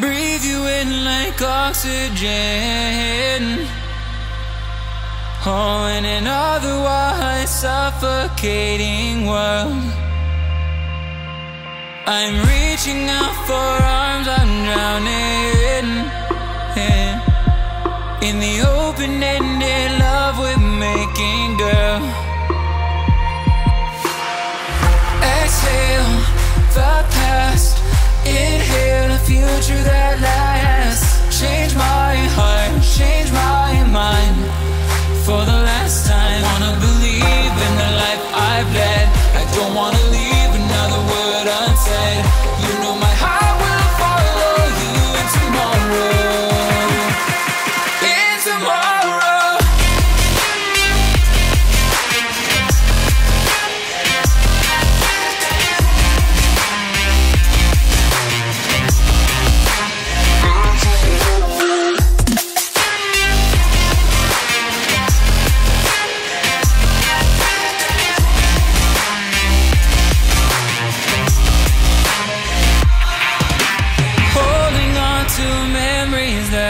Breathe you in like oxygen. Oh, in an otherwise suffocating world. I'm reaching out for arms, I'm drowning. Yeah. In the open ended love we're making, girl. You know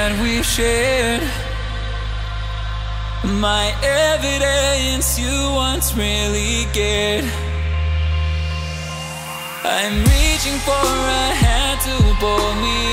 that we shared. My evidence you once really cared. I'm reaching for a hand to pull me